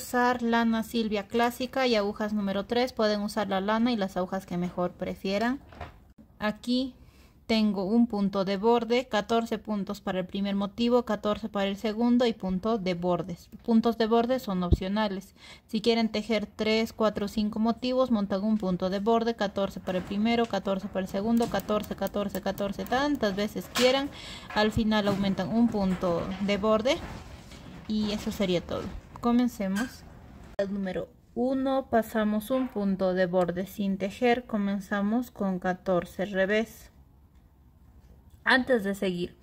usar lana Silvia clásica y agujas número 3. Pueden usar la lana y las agujas que mejor prefieran. Aquí tengo un punto de borde, 14 puntos para el primer motivo, 14 para el segundo y punto de bordes. Puntos de borde son opcionales. Si quieren tejer 3, 4, 5 motivos, montan un punto de borde, 14 para el primero, 14 para el segundo, 14, 14, 14, tantas veces quieran. Al final aumentan un punto de borde y eso sería todo. Comencemos. El número 1 pasamos un punto de borde sin tejer, comenzamos con 14 revés antes de seguir,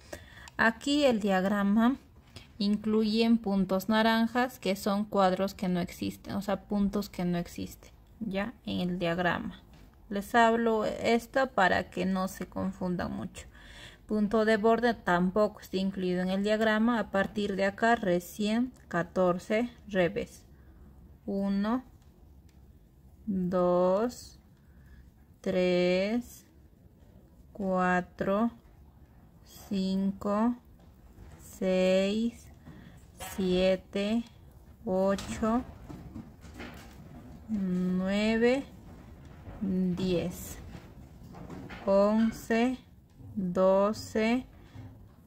aquí el diagrama incluye puntos naranjas que son cuadros que no existen, o sea, puntos que no existen, ya en el diagrama. Les hablo esto para que no se confundan mucho. Punto de borde tampoco está incluido en el diagrama. A partir de acá recién 14 revés. 1, 2, 3, 4, 5, 6, 7, 8, 9, 10, 11, 12,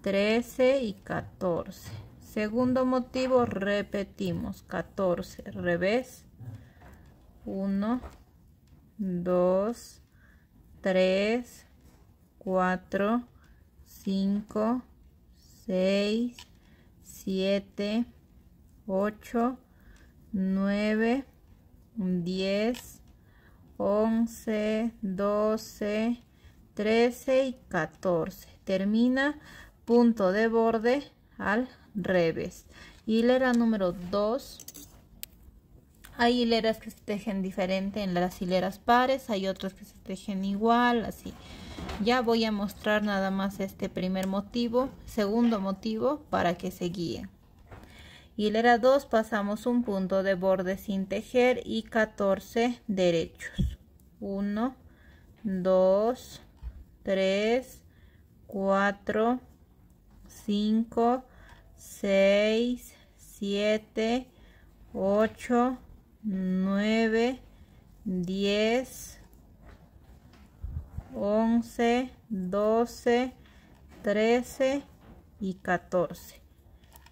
13 y 14. Segundo motivo, repetimos 14, revés. 1, 2, 3, 4, 5, 6, 7, 8, 9, 10, 11, 12, 13 y 14. Termina punto de borde al revés. Hilera número 2. Hay hileras que se tejen diferente en las hileras pares, hay otras que se tejen igual, así. Ya voy a mostrar nada más este primer motivo, segundo motivo para que se guíen. Hilera 2 pasamos un punto de borde sin tejer y 14 derechos. 1, 2, 3, 4, 5, 6, 7, 8, 9, 10, 11, 12, 13 y 14.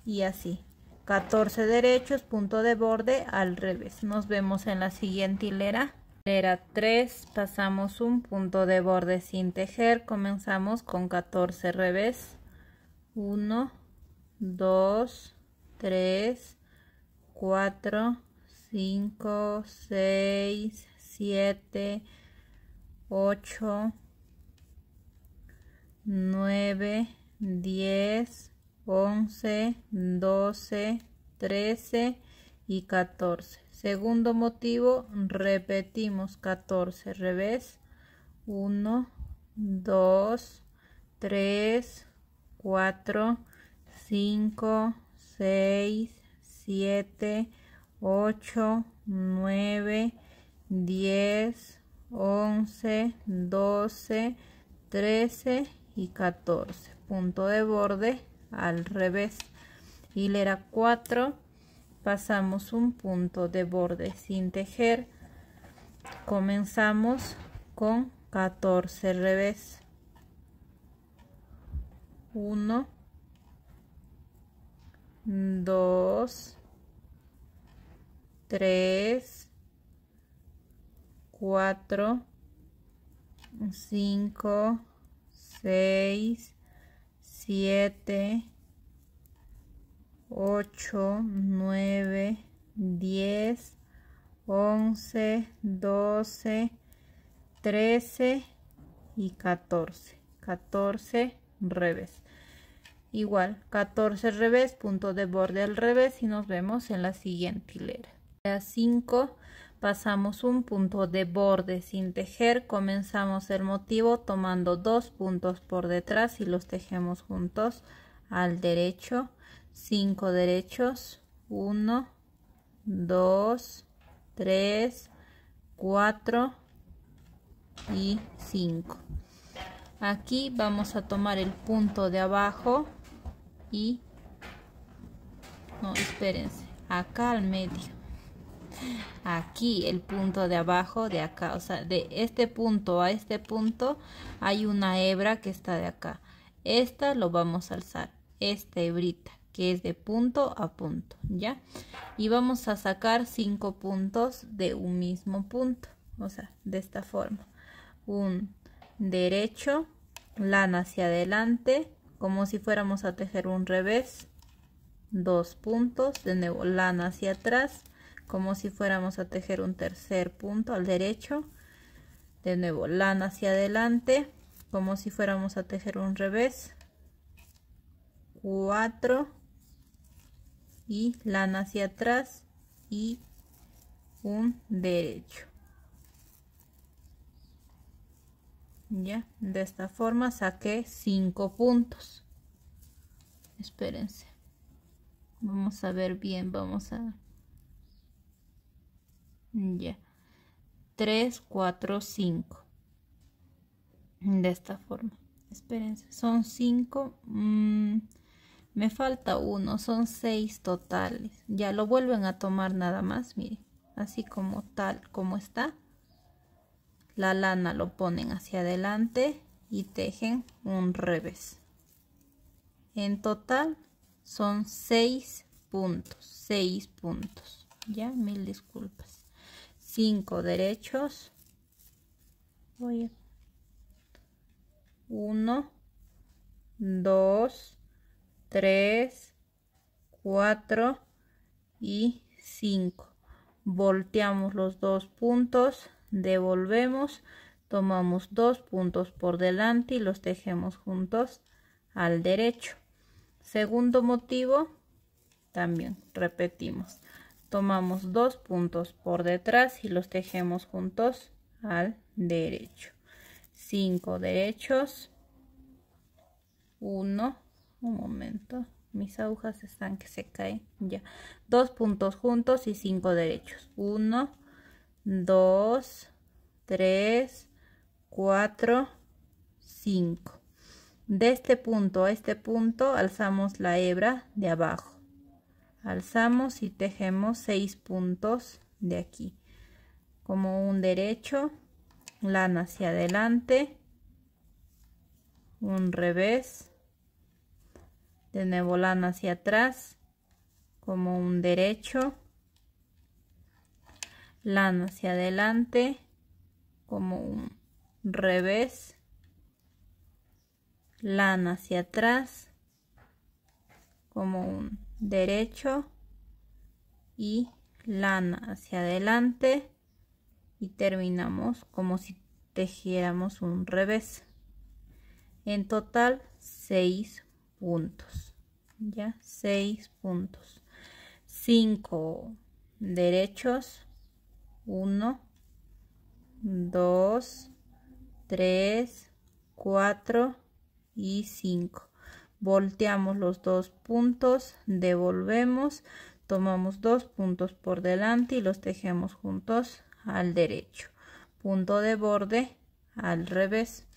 Y así. 14 derechos, punto de borde al revés. Nos vemos en la siguiente hilera. Hilera 3, pasamos un punto de borde sin tejer. Comenzamos con 14 revés. 1, 2, 3, 4, 5, 6, 7, 8, 9, 10, 11, 12, 13 y 14. Segundo motivo, repetimos 14 revés. 1, 2, 3, 4, 5, 6, 7, 8, 9, 10, 11, 12, 13 y 14. Punto de borde al revés. Hilera 4. Pasamos un punto de borde sin tejer. Comenzamos con 14 revés. 1, 2, 3, 4, 5, 6, 7, 8, 9, 10, 11, 12, 13 y 14. 14 revés. Igual, 14 revés, punto de borde al revés y nos vemos en la siguiente hilera. 5 pasamos un punto de borde sin tejer comenzamos el motivo tomando dos puntos por detrás y los tejemos juntos al derecho 5 derechos 1 2 3 4 y 5 aquí vamos a tomar el punto de abajo y no espérense acá al medio. Aquí el punto de abajo de acá o sea de este punto a este punto hay una hebra que está de acá. Esta lo vamos a alzar esta hebrita que es de punto a punto ya y vamos a sacar cinco puntos de un mismo punto o sea de esta forma. Un derecho lana hacia adelante como si fuéramos a tejer un revés dos puntos de nuevo lana hacia atrás como si fuéramos a tejer un tercer punto al derecho de nuevo lana hacia adelante como si fuéramos a tejer un revés 4 y lana hacia atrás y un derecho. Ya de esta forma saqué 5 puntos. Espérense. Vamos a ver bien vamos a ya. 3 4 5 de esta forma. Espérense. Son 5 mm, me falta uno son 6 totales. Ya lo vuelven a tomar nada más miren así como tal como está. La lana lo ponen hacia adelante y tejen un revés. En total son seis puntos seis puntos. Ya mil disculpas. Cinco derechos. Voy uno dos tres cuatro y cinco. Volteamos los dos puntos devolvemos tomamos dos puntos por delante y los tejemos juntos al derecho. Segundo motivo también repetimos tomamos dos puntos por detrás y los tejemos juntos al derecho. Cinco derechos uno un momento mis agujas están que se caen ya dos puntos juntos y cinco derechos uno 2, 3, 4, 5. De este punto a este punto alzamos la hebra de abajo. Alzamos y tejemos 6 puntos de aquí. Como un derecho, lana hacia adelante, un revés, de nuevo lana hacia atrás, como un derecho, lana hacia adelante como un revés lana hacia atrás como un derecho y lana hacia adelante y terminamos como si tejiéramos un revés. En total 6 puntos ya 6 puntos 5 derechos 1, 2, 3, 4 y 5. Volteamos los dos puntos, devolvemos, tomamos dos puntos por delante y los tejemos juntos al derecho. Punto de borde al revés.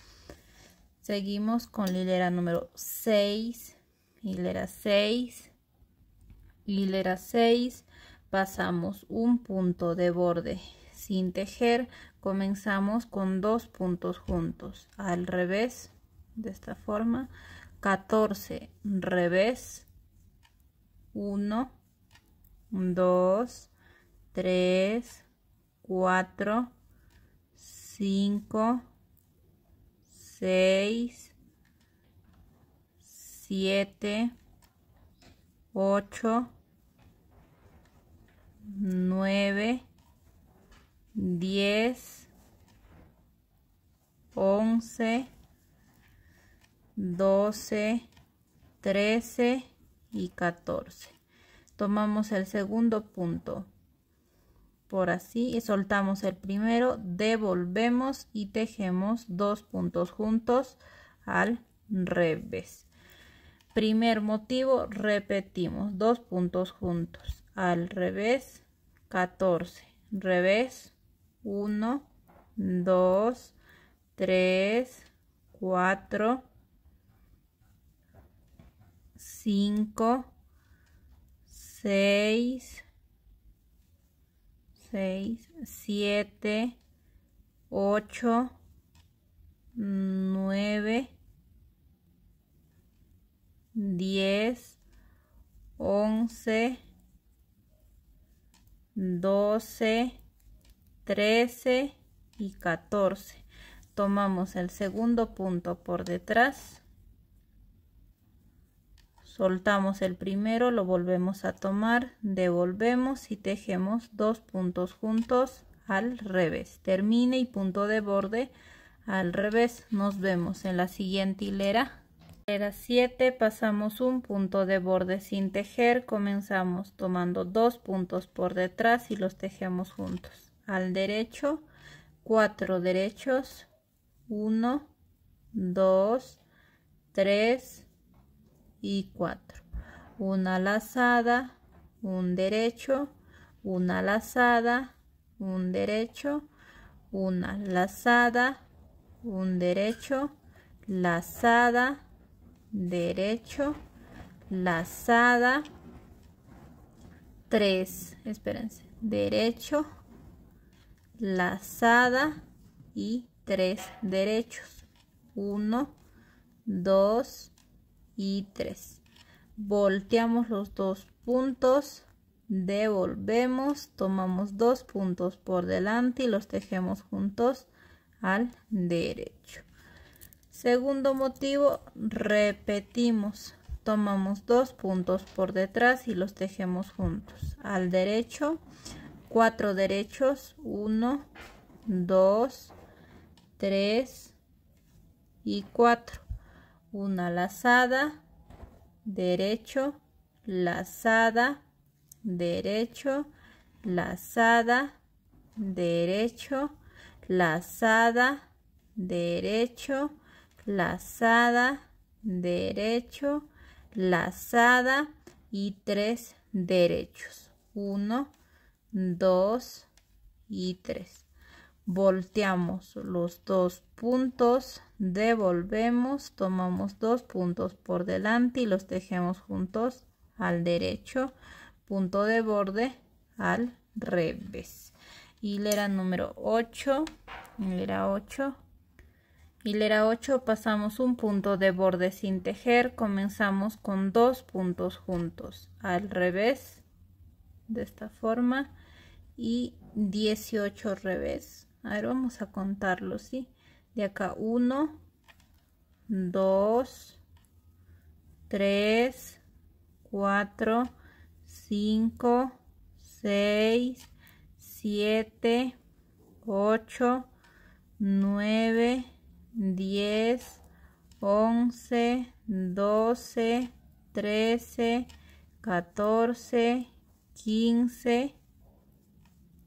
Seguimos con la hilera número 6, hilera 6, hilera 6, pasamos un punto de borde sin tejer. Comenzamos con dos puntos juntos. Al revés de esta forma. 14 revés. 1 2 3 4 5 6 7 8 9, 10, 11, 12, 13 y 14. Tomamos el segundo punto por así y soltamos el primero, devolvemos y tejemos dos puntos juntos al revés. Primer motivo, repetimos dos puntos juntos al revés 14 revés 1 2 3 4 5 6 6, 7, 8, 9, 10, 11, 12, 13 y 14. Tomamos el segundo punto por detrás. Soltamos el primero, lo volvemos a tomar, devolvemos y tejemos dos puntos juntos al revés. Termine y punto de borde al revés. Nos vemos en la siguiente hilera. Hilera 7 pasamos un punto de borde sin tejer. Comenzamos tomando dos puntos por detrás y los tejemos juntos. Al derecho, cuatro derechos, 1, 2, 3 y 4. Una lazada, un derecho, una lazada, un derecho, una lazada, un derecho, lazada, derecho, lazada, tres, espérense, derecho, lazada y tres derechos, uno, dos y tres. Volteamos los dos puntos devolvemos, tomamos dos puntos por delante y los tejemos juntos al derecho. Segundo motivo, repetimos, tomamos dos puntos por detrás y los tejemos juntos al derecho, cuatro derechos, uno, dos, tres y cuatro. Una lazada, derecho, lazada, derecho, lazada, derecho, lazada, derecho, lazada, derecho, lazada. Y tres derechos. Uno, dos y tres. Volteamos los dos puntos, devolvemos, tomamos dos puntos por delante y los tejemos juntos al derecho punto de borde al revés. Hilera número 8 hilera 8 hilera 8 pasamos un punto de borde sin tejer comenzamos con dos puntos juntos al revés de esta forma y 18 revés a ver vamos a contarlo sí de acá 1 2 3 4 5, 6, 7, 8, 9, 10, 11, 12, 13, 14, 15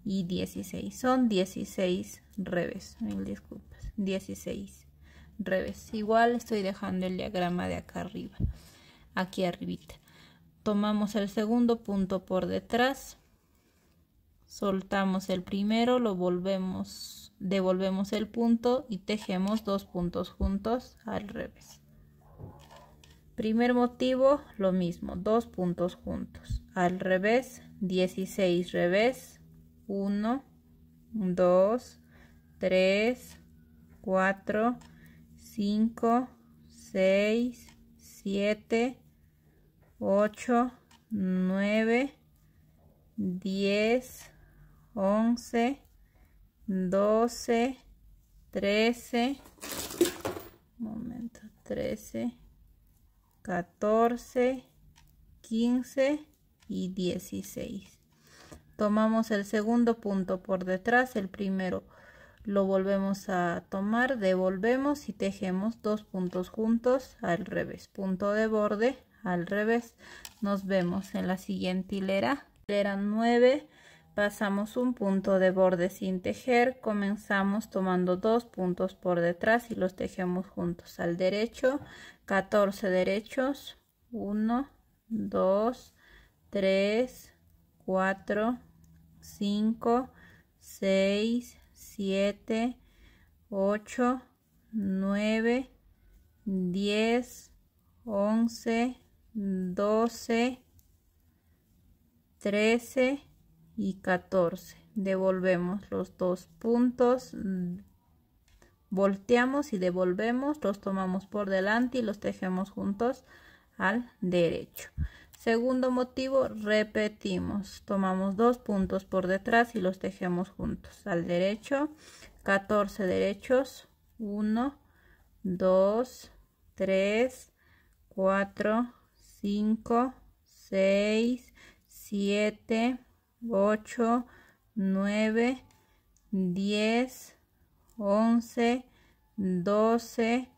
y 16. Son 16 revés, mil disculpas, 16 revés. Igual estoy dejando el diagrama de acá arriba, aquí arribita tomamos el segundo punto por detrás soltamos el primero lo volvemos devolvemos el punto y tejemos dos puntos juntos al revés primer motivo lo mismo dos puntos juntos al revés 16 revés 1 2 3 4 5 6 7 8, 9, 10, 11, 12, 13, momento, 13, 14, 15 y 16. Tomamos el segundo punto por detrás, el primero lo volvemos a tomar, devolvemos y tejemos dos puntos juntos al revés, punto de borde al revés. Nos vemos en la siguiente hilera. Hilera 9. Pasamos un punto de borde sin tejer. Comenzamos tomando dos puntos por detrás y los tejemos juntos al derecho. 14 derechos. 1, 2, 3, 4, 5, 6, 7, 8, 9, 10, 11, 12, 13 y 14. devolvemos los dos puntos. Volteamos y devolvemos. Los tomamos por delante y los tejemos juntos al derecho segundo motivo repetimos. Tomamos dos puntos por detrás y los tejemos juntos. Al derecho 14 derechos. 1 2 3 4 5 6 7 8 9 10 11 12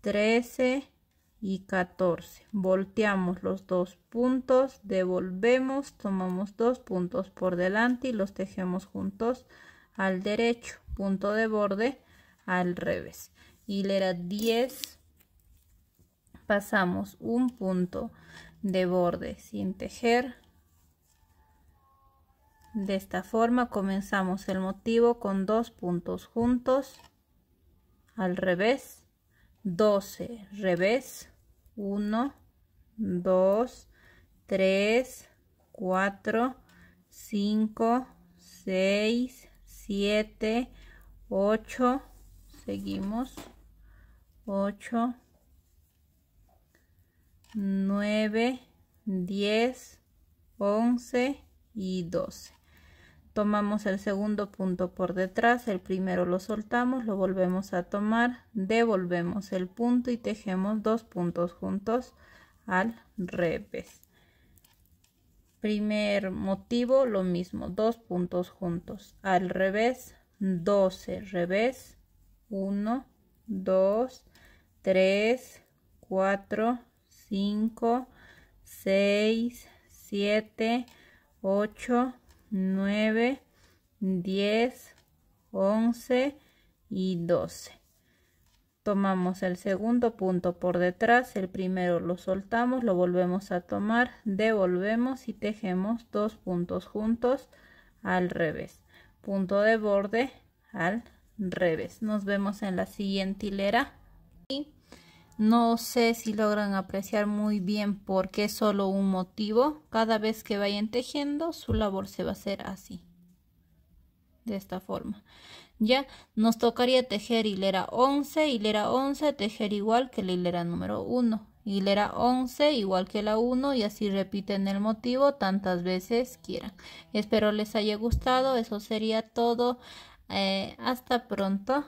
13 y 14 volteamos los dos puntos devolvemos tomamos dos puntos por delante y los tejemos juntos al derecho punto de borde al revés. Hilera 10 pasamos un punto de borde sin tejer. De esta forma comenzamos el motivo con dos puntos juntos al revés 12 revés 1 2 3 4 5 6 7 8 seguimos. 8 9 10 11 y 12 tomamos el segundo punto por detrás el primero lo soltamos lo volvemos a tomar devolvemos el punto y tejemos dos puntos juntos al revés. Primer motivo lo mismo dos puntos juntos al revés 12 revés 1 2 3 4 5 6 7 8 9, 10, 11 y 12. Tomamos el segundo punto por detrás, el primero lo soltamos, lo volvemos a tomar, devolvemos y tejemos dos puntos juntos al revés. Punto de borde al revés. Nos vemos en la siguiente hilera. No sé si logran apreciar muy bien por qué solo un motivo. Cada vez que vayan tejiendo, su labor se va a hacer así. De esta forma. Ya nos tocaría tejer hilera 11, hilera 11, tejer igual que la hilera número 1. Hilera 11 igual que la 1 y así repiten el motivo tantas veces quieran. Espero les haya gustado. Eso sería todo. Eh, hasta pronto.